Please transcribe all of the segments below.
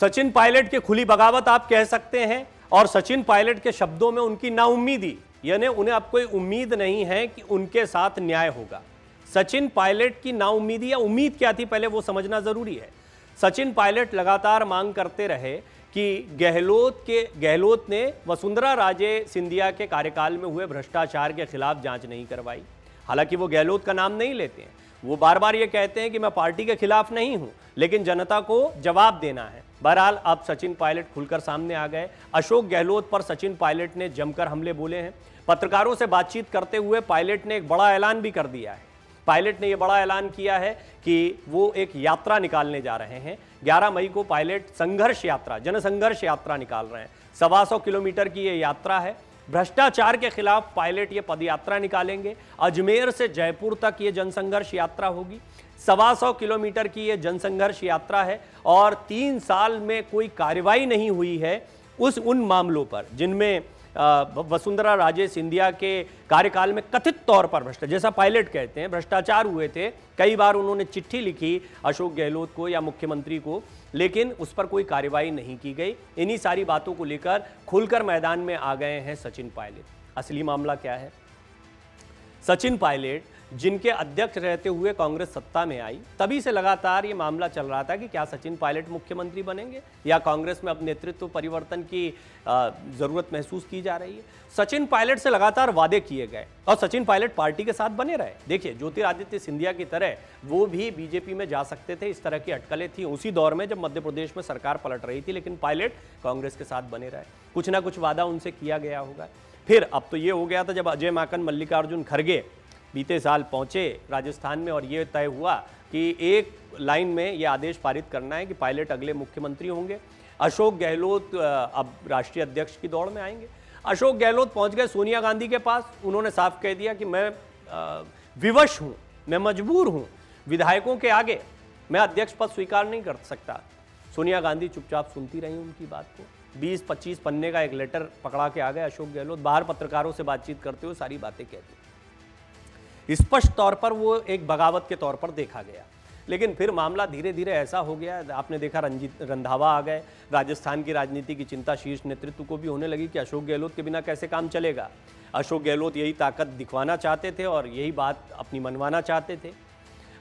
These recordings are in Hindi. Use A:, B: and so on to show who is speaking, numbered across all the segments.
A: सचिन पायलट की खुली बगावत आप कह सकते हैं, और सचिन पायलट के शब्दों में उनकी नाउम्मीदी, यानी उन्हें अब कोई उम्मीद नहीं है कि उनके साथ न्याय होगा। सचिन पायलट की नाउम्मीदी या उम्मीद क्या थी, पहले वो समझना ज़रूरी है। सचिन पायलट लगातार मांग करते रहे कि गहलोत के, गहलोत ने वसुंधरा राजे सिंधिया के कार्यकाल में हुए भ्रष्टाचार के खिलाफ जाँच नहीं करवाई। हालाँकि वो गहलोत का नाम नहीं लेते हैं। वो बार बार ये कहते हैं कि मैं पार्टी के खिलाफ नहीं हूँ, लेकिन जनता को जवाब देना है। बहरहाल, अब सचिन पायलट खुलकर सामने आ गए। अशोक गहलोत पर सचिन पायलट ने जमकर हमले बोले हैं। पत्रकारों से बातचीत करते हुए पायलट ने एक बड़ा ऐलान भी कर दिया है। पायलट ने यह बड़ा ऐलान किया है कि वो एक यात्रा निकालने जा रहे हैं। 11 मई को पायलट संघर्ष यात्रा, जनसंघर्ष यात्रा निकाल रहे हैं। सवा सौ किलोमीटर की ये यात्रा है। भ्रष्टाचार के खिलाफ पायलट ये पदयात्रा निकालेंगे। अजमेर से जयपुर तक ये जनसंघर्ष यात्रा होगी। सवा सौ किलोमीटर की ये जनसंघर्ष यात्रा है और तीन साल में कोई कार्रवाई नहीं हुई है उस उन मामलों पर, जिनमें वसुंधरा राजे सिंधिया के कार्यकाल में कथित तौर पर भ्रष्टाचार जैसा पायलट कहते हैं, भ्रष्टाचार हुए थे। कई बार उन्होंने चिट्ठी लिखी अशोक गहलोत को या मुख्यमंत्री को, लेकिन उस पर कोई कार्रवाई नहीं की गई। इन्हीं सारी बातों को लेकर खुलकर मैदान में आ गए हैं सचिन पायलट। असली मामला क्या है? सचिन पायलट जिनके अध्यक्ष रहते हुए कांग्रेस सत्ता में आई, तभी से लगातार ये मामला चल रहा था कि क्या सचिन पायलट मुख्यमंत्री बनेंगे या कांग्रेस में अब नेतृत्व परिवर्तन की ज़रूरत महसूस की जा रही है। सचिन पायलट से लगातार वादे किए गए और सचिन पायलट पार्टी के साथ बने रहे। देखिए, ज्योतिरादित्य सिंधिया की तरह वो भी बीजेपी में जा सकते थे, इस तरह की अटकलें थी उसी दौर में जब मध्य प्रदेश में सरकार पलट रही थी, लेकिन पायलट कांग्रेस के साथ बने रहे। कुछ ना कुछ वादा उनसे किया गया होगा। फिर अब तो ये हो गया था जब अजय माकन, मल्लिकार्जुन खड़गे बीते साल पहुँचे राजस्थान में और ये तय हुआ कि एक लाइन में ये आदेश पारित करना है कि पायलट अगले मुख्यमंत्री होंगे। अशोक गहलोत अब राष्ट्रीय अध्यक्ष की दौड़ में आएँगे। अशोक गहलोत पहुँच गए सोनिया गांधी के पास। उन्होंने साफ़ कह दिया कि मैं विवश हूँ, मैं मजबूर हूँ। विधायकों के आगे मैं अध्यक्ष पद स्वीकार नहीं कर सकता। सोनिया गांधी चुपचाप सुनती रही उनकी बात को। 20-25 पन्ने का एक लेटर पकड़ा के आ गए अशोक गहलोत। बाहर पत्रकारों से बातचीत करते हुए सारी बातें कहती स्पष्ट तौर पर वो एक बगावत के तौर पर देखा गया। लेकिन फिर मामला धीरे धीरे ऐसा हो गया, आपने देखा रंजीत, रंधावा आ गए, राजस्थान की राजनीति की चिंता, शीर्ष नेतृत्व को भी होने लगी कि अशोक गहलोत के बिना कैसे काम चलेगा। अशोक गहलोत यही ताकत दिखवाना चाहते थे और यही बात अपनी मनवाना चाहते थे।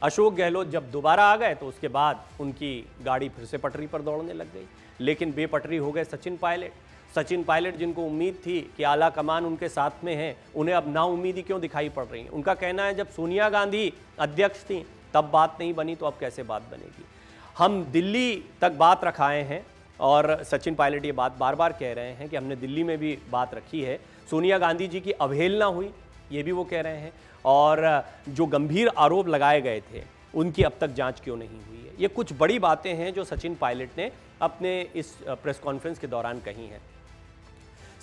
A: अशोक गहलोत जब दोबारा आ गए तो उसके बाद उनकी गाड़ी फिर से पटरी पर दौड़ने लग गई। लेकिन बेपटरी हो गए सचिन पायलट। सचिन पायलट, जिनको उम्मीद थी कि आला कमान उनके साथ में है, उन्हें अब ना उम्मीदी क्यों दिखाई पड़ रही है? उनका कहना है, जब सोनिया गांधी अध्यक्ष थी, तब बात नहीं बनी तो अब कैसे बात बनेगी? हम दिल्ली तक बात रखाए हैं, और सचिन पायलट ये बात बार बार कह रहे हैं कि हमने दिल्ली में भी बात रखी है। सोनिया गांधी जी की अवहेलना हुई, ये भी वो कह रहे हैं, और जो गंभीर आरोप लगाए गए थे, उनकी अब तक जाँच क्यों नहीं हुई है? ये कुछ बड़ी बातें हैं जो सचिन पायलट ने अपने इस प्रेस कॉन्फ्रेंस के दौरान कही हैं।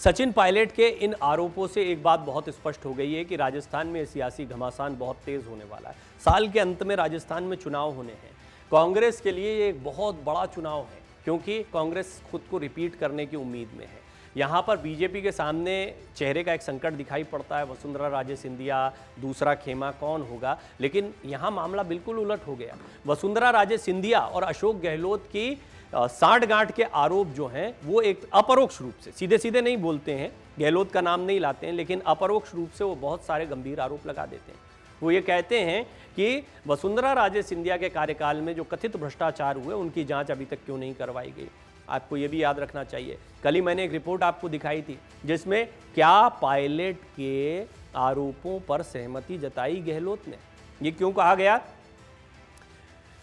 A: सचिन पायलट के इन आरोपों से एक बात बहुत स्पष्ट हो गई है कि राजस्थान में सियासी घमासान बहुत तेज होने वाला है। साल के अंत में राजस्थान में चुनाव होने हैं। कांग्रेस के लिए ये एक बहुत बड़ा चुनाव है, क्योंकि कांग्रेस खुद को रिपीट करने की उम्मीद में है। यहाँ पर बीजेपी के सामने चेहरे का एक संकट दिखाई पड़ता है, वसुंधरा राजे सिंधिया, दूसरा खेमा, कौन होगा? लेकिन यहाँ मामला बिल्कुल उलट हो गया। वसुंधरा राजे सिंधिया और अशोक गहलोत की साठ गांठ के आरोप जो हैं, वो एक अपरोक्ष रूप से सीधे सीधे नहीं बोलते हैं, गहलोत का नाम नहीं लाते हैं, लेकिन अपरोक्ष रूप से वो बहुत सारे गंभीर आरोप लगा देते हैं। वो ये कहते हैं कि वसुंधरा राजे सिंधिया के कार्यकाल में जो कथित भ्रष्टाचार हुए, उनकी जाँच अभी तक क्यों नहीं करवाई गई? आपको ये भी याद रखना चाहिए। कल ही मैंने एक रिपोर्ट आपको दिखाई थी, जिसमें क्या पायलट के आरोपों पर सहमति जताई गहलोत ने? ये क्यों कहा गया?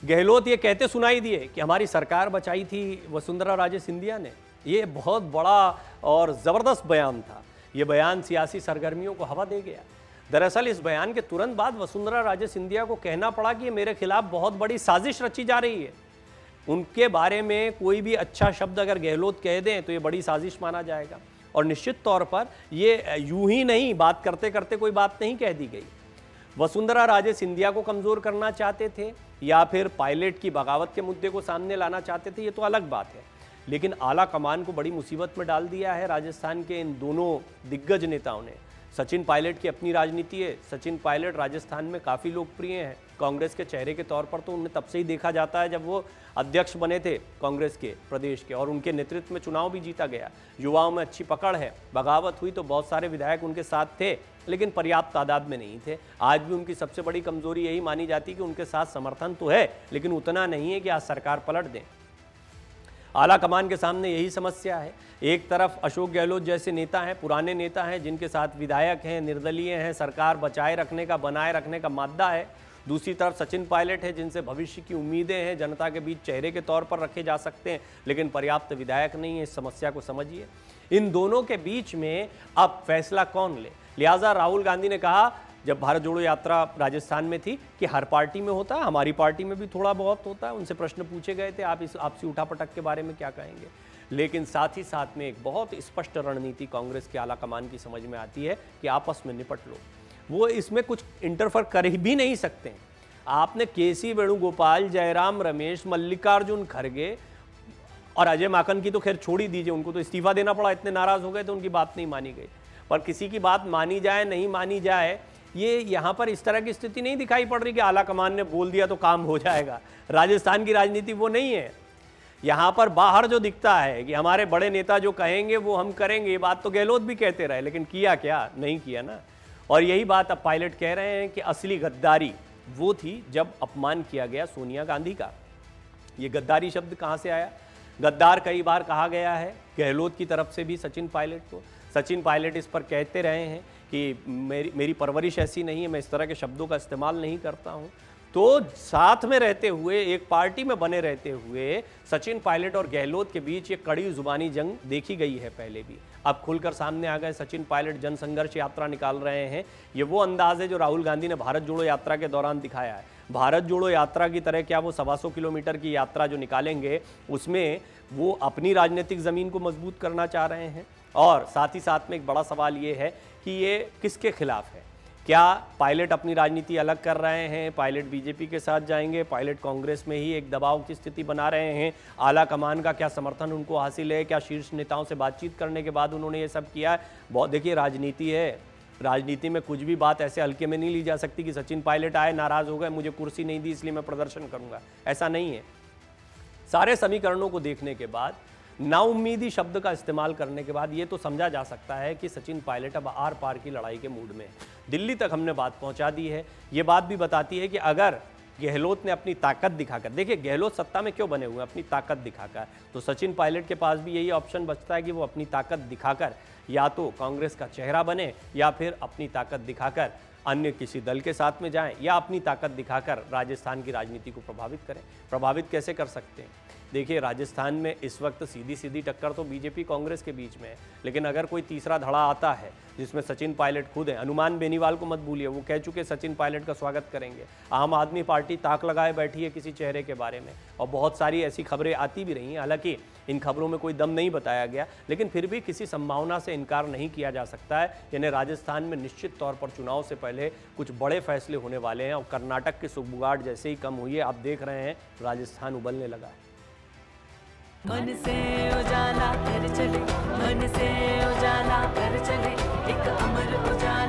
A: गहलोत ये कहते सुनाई दिए कि हमारी सरकार बचाई थी वसुंधरा राजे सिंधिया ने। ये बहुत बड़ा और ज़बरदस्त बयान था। ये बयान सियासी सरगर्मियों को हवा दे गया। दरअसल इस बयान के तुरंत बाद वसुंधरा राजे सिंधिया को कहना पड़ा कि मेरे खिलाफ बहुत बड़ी साजिश रची जा रही है। उनके बारे में कोई भी अच्छा शब्द अगर गहलोत कह दें तो ये बड़ी साजिश माना जाएगा। और निश्चित तौर पर ये यूँ ही नहीं, बात करते करते कोई बात नहीं कह दी गई। वसुंधरा राजे सिंधिया को कमज़ोर करना चाहते थे। या फिर पायलट की बगावत के मुद्दे को सामने लाना चाहते थे, ये तो अलग बात है। लेकिन आला कमान को बड़ी मुसीबत में डाल दिया है। राजस्थान के इन दोनों दिग्गज नेताओं ने। सचिन पायलट की अपनी राजनीति है। सचिन पायलट राजस्थान में काफ़ी लोकप्रिय हैं। कांग्रेस के चेहरे के तौर पर तो उन्हें तब से ही देखा जाता है जब वो अध्यक्ष बने थे कांग्रेस के, प्रदेश के, और उनके नेतृत्व में चुनाव भी जीता गया। युवाओं में अच्छी पकड़ है। बगावत हुई तो बहुत सारे विधायक उनके साथ थे, लेकिन पर्याप्त तादाद में नहीं थे। आज भी उनकी सबसे बड़ी कमज़ोरी यही मानी जाती कि उनके साथ समर्थन तो है, लेकिन उतना नहीं है कि आज सरकार पलट दें। आला कमान के सामने यही समस्या है। एक तरफ़ अशोक गहलोत जैसे नेता हैं, पुराने नेता हैं, जिनके साथ विधायक हैं, निर्दलीय हैं, सरकार बचाए रखने का, बनाए रखने का मादा है। दूसरी तरफ़ सचिन पायलट है, जिनसे भविष्य की उम्मीदें हैं, जनता के बीच चेहरे के तौर पर रखे जा सकते हैं, लेकिन पर्याप्त विधायक नहीं है। इस समस्या को समझिए। इन दोनों के बीच में अब फैसला कौन ले? लिहाजा राहुल गांधी ने कहा जब भारत जोड़ो यात्रा राजस्थान में थी कि हर पार्टी में होता है हमारी पार्टी में भी थोड़ा बहुत होता है उनसे प्रश्न पूछे गए थे, आप इस आपसी उठापटक के बारे में क्या कहेंगे? लेकिन साथ ही साथ में एक बहुत स्पष्ट रणनीति कांग्रेस के आला कमान की समझ में आती है कि आपस में निपट लो। वो इसमें कुछ इंटरफर कर ही भी नहीं सकते। आपने के सी वेणुगोपाल, जयराम, रमेश, मल्लिकार्जुन खड़गे और अजय माकन की तो खैर छोड़ ही दीजिए, उनको तो इस्तीफा देना पड़ा, इतने नाराज़ हो गए तो उनकी बात नहीं मानी गई। पर किसी की बात मानी जाए, नहीं मानी जाए ये यहाँ पर इस तरह की स्थिति नहीं दिखाई पड़ रही कि आला कमान ने बोल दिया तो काम हो जाएगा। राजस्थान की राजनीति वो नहीं है। यहाँ पर बाहर जो दिखता है कि हमारे बड़े नेता जो कहेंगे वो हम करेंगे, ये बात तो गहलोत भी कहते रहे, लेकिन किया क्या? नहीं किया ना। और यही बात अब पायलट कह रहे हैं कि असली गद्दारी वो थी जब अपमान किया गया सोनिया गांधी का। ये गद्दारी शब्द कहाँ से आया? गद्दार कई बार कहा गया है, गहलोत की तरफ़ से भी सचिन पायलट को। सचिन पायलट इस पर कहते रहे हैं कि मेरी मेरी परवरिश ऐसी नहीं है, मैं इस तरह के शब्दों का इस्तेमाल नहीं करता हूँ। तो साथ में रहते हुए, एक पार्टी में बने रहते हुए, सचिन पायलट और गहलोत के बीच ये कड़ी जुबानी जंग देखी गई है पहले भी। अब खुलकर सामने आ गए सचिन पायलट जन संघर्ष यात्रा निकाल रहे हैं। ये वो अंदाज है जो राहुल गांधी ने भारत जोड़ो यात्रा के दौरान दिखाया है। भारत जोड़ो यात्रा की तरह क्या वो सवा सौ किलोमीटर की यात्रा जो निकालेंगे, उसमें वो अपनी राजनीतिक ज़मीन को मज़बूत करना चाह रहे हैं? और साथ ही साथ में एक बड़ा सवाल ये है कि ये किसके खिलाफ है? क्या पायलट अपनी राजनीति अलग कर रहे हैं? पायलट बीजेपी के साथ जाएँगे? पायलट कांग्रेस में ही एक दबाव की स्थिति बना रहे हैं? आला कमान का क्या समर्थन उनको हासिल है? क्या शीर्ष नेताओं से बातचीत करने के बाद उन्होंने ये सब किया है? बहुत देखिए, राजनीति है। राजनीति में कुछ भी बात ऐसे हल्के में नहीं ली जा सकती कि सचिन पायलट आए, नाराज़ हो गए, मुझे कुर्सी नहीं दी, इसलिए मैं प्रदर्शन करूँगा। ऐसा नहीं है। सारे समीकरणों को देखने के बाद नाउम्मीदी शब्द का इस्तेमाल करने के बाद ये तो समझा जा सकता है कि सचिन पायलट अब आर पार की लड़ाई के मूड में है। दिल्ली तक हमने बात पहुँचा दी है। ये बात भी बताती है कि अगर गहलोत ने अपनी ताकत दिखाकर, देखिए गहलोत सत्ता में क्यों बने हुए हैं? अपनी ताकत दिखाकर। तो सचिन पायलट के पास भी यही ऑप्शन बचता है कि वो अपनी ताकत दिखाकर या तो कांग्रेस का चेहरा बने या फिर अपनी ताकत दिखाकर अन्य किसी दल के साथ में जाएँ या अपनी ताकत दिखाकर राजस्थान की राजनीति को प्रभावित करें। प्रभावित कैसे कर सकते हैं? देखिए, राजस्थान में इस वक्त सीधी सीधी टक्कर तो बीजेपी कांग्रेस के बीच में है, लेकिन अगर कोई तीसरा धड़ा आता है, जिसमें सचिन पायलट खुद है, अनुमान बेनीवाल को मत भूलिए, वो कह चुके सचिन पायलट का स्वागत करेंगे। आम आदमी पार्टी ताक लगाए बैठी है किसी चेहरे के बारे में, और बहुत सारी ऐसी खबरें आती भी रही हैं, हालाँकि इन खबरों में कोई दम नहीं बताया गया, लेकिन फिर भी किसी संभावना से इनकार नहीं किया जा सकता है, यानी राजस्थान में निश्चित तौर पर चुनाव से पहले कुछ बड़े फैसले होने वाले हैं, और कर्नाटक की सुखबुगाट जैसे ही कम हुई है, आप देख रहे हैं, राजस्थान उबलने लगा है। मन से उजाला कर चले मन से उजाला कर चले एक अमर उजाला।